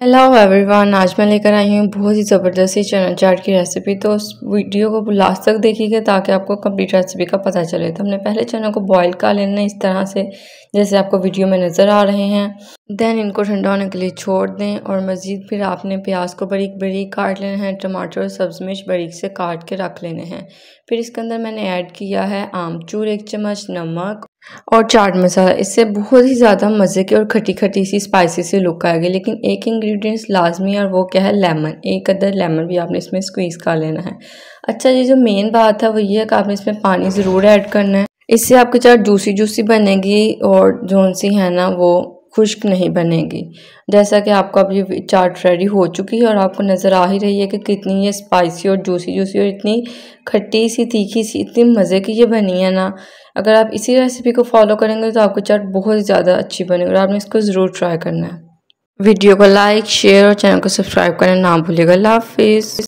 Hello everyone आज मैं लेकर आई हूँ बहुत ही ज़बरदस्त सी चना चाट की रेसिपी तो उस वीडियो को लास्ट तक देखिएगा ताकि आपको कंप्लीट रेसिपी का पता चले। तो हमने पहले चना को बॉईल कर लेना इस तरह से, जैसे आपको वीडियो में नज़र आ रहे हैं। देन इनको ठंडा होने के लिए छोड़ दें और मज़ीद फिर आपने प्याज को बरीक बरीक काट लेना है, टमाटर और सब्ज़ मिर्च बरीक से काट के रख लेने हैं। फिर इसके अंदर मैंने ऐड किया है आमचूर, एक चम्मच नमक और चाट मसाला, इससे बहुत ही ज़्यादा मज़े की और खटी खटी सी स्पाइसी से लुक आएगी। लेकिन एक इंग्रेडिएंट्स लाजमी और वो क्या है? लेमन एक अदर लेमन भी आपने इसमें स्क्वीज़ कर लेना है। अच्छा ये जो मेन बात है वो ये है कि आपने इसमें पानी ज़रूर ऐड करना है। इससे आपकी चाट जूसी जूसी बनेगी और जोन सी है ना, वो खुश्क नहीं बनेगी। जैसा कि आपका ये चाट रेडी हो चुकी है और आपको नज़र आ ही रही है कि कितनी ये स्पाइसी और जूसी जूसी और इतनी खट्टी सी, तीखी सी, इतनी मज़े की ये बनी है ना। अगर आप इसी रेसिपी को फॉलो करेंगे तो आपकी चाट बहुत ज़्यादा अच्छी बनेगी और आपने इसको ज़रूर ट्राई करना है। वीडियो को लाइक शेयर और चैनल को सब्सक्राइब करना ना भूलिएगा। हाफिज़।